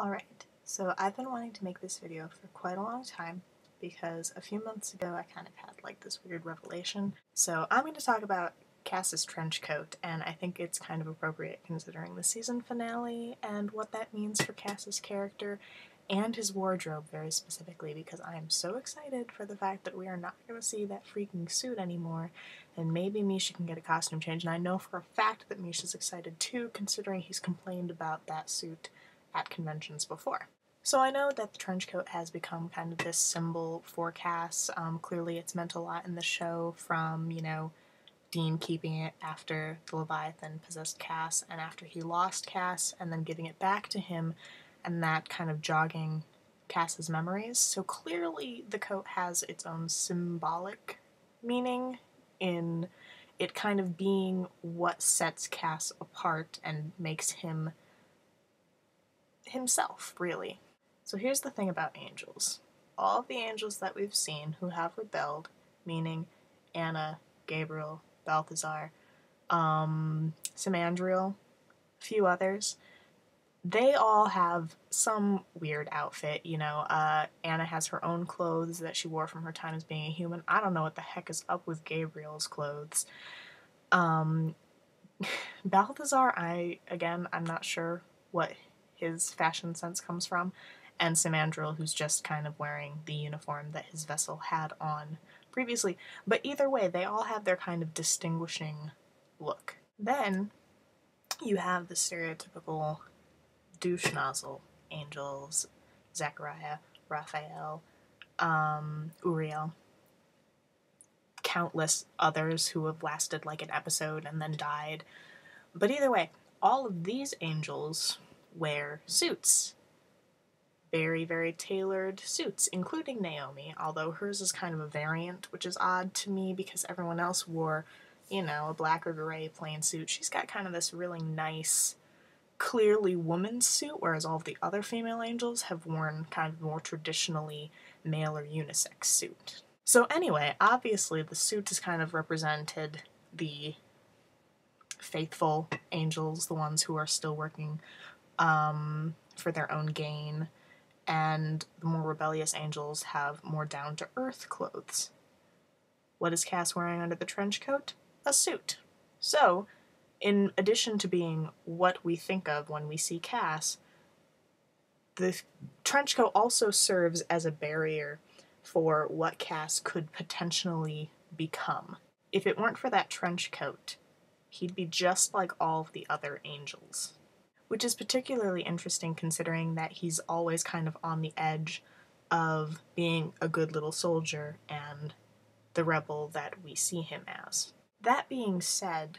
Alright, so I've been wanting to make this video for quite a long time because a few months ago I kind of had like this weird revelation. So I'm going to talk about Cass's trench coat and I think it's kind of appropriate considering the season finale and what that means for Cass's character and his wardrobe very specifically because I am so excited for the fact that we are not going to see that freaking suit anymore. And maybe Misha can get a costume change and I know for a fact that Misha's excited too considering he's complained about that suit at conventions before. So I know that the trench coat has become kind of this symbol for Cass. Um, clearly it's meant a lot in the show from, you know, Dean keeping it after the Leviathan possessed Cass and after he lost Cass and then giving it back to him and that kind of jogging Cass's memories. So clearly the coat has its own symbolic meaning in it kind of being what sets Cass apart and makes him himself, really. So here's the thing about angels. All of the angels that we've seen who have rebelled, meaning Anna, Gabriel, Balthazar, um, Samandriel, a few others, they all have some weird outfit, you know. Uh, Anna has her own clothes that she wore from her time as being a human. I don't know what the heck is up with Gabriel's clothes. Um, Balthazar, I, again, I'm not sure what his fashion sense comes from, and Samandriel, who's just kind of wearing the uniform that his vessel had on previously. But either way, they all have their kind of distinguishing look. Then you have the stereotypical douche nozzle angels, Zachariah, Raphael, um, Uriel, countless others who have lasted like an episode and then died. But either way, all of these angels wear suits. Very, very tailored suits, including Naomi, although hers is kind of a variant, which is odd to me because everyone else wore, you know, a black or gray plain suit. She's got kind of this really nice, clearly woman's suit, whereas all of the other female angels have worn kind of more traditionally male or unisex suit. So anyway, obviously the suit has kind of represented the faithful angels, the ones who are still working um, for their own gain, and the more rebellious angels have more down to earth clothes. What is Cass wearing under the trench coat? A suit. So, in addition to being what we think of when we see Cass, the trench coat also serves as a barrier for what Cass could potentially become. If it weren't for that trench coat, he'd be just like all of the other angels which is particularly interesting considering that he's always kind of on the edge of being a good little soldier and the rebel that we see him as. That being said,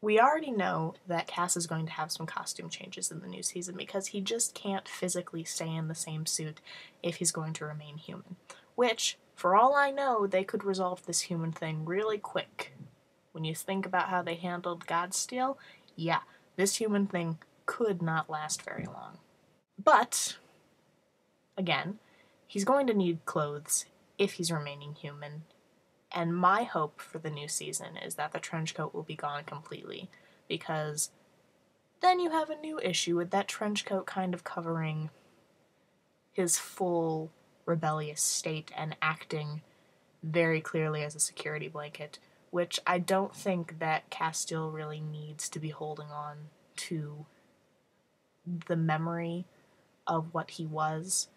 we already know that Cass is going to have some costume changes in the new season because he just can't physically stay in the same suit if he's going to remain human. Which, for all I know, they could resolve this human thing really quick. When you think about how they handled Godstiel, yeah, this human thing could not last very long. But, again, he's going to need clothes if he's remaining human. And my hope for the new season is that the trench coat will be gone completely, because then you have a new issue with that trench coat kind of covering his full rebellious state and acting very clearly as a security blanket which I don't think that Castiel really needs to be holding on to the memory of what he was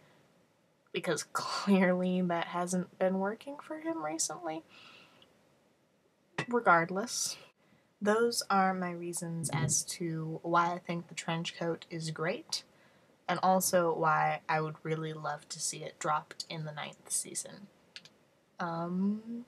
because clearly that hasn't been working for him recently. Regardless, those are my reasons as to why I think the trench coat is great, and also why I would really love to see it dropped in the ninth season. Um,